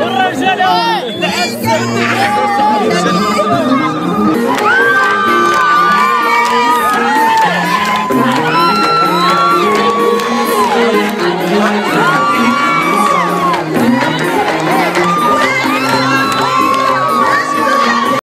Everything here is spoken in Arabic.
والرجال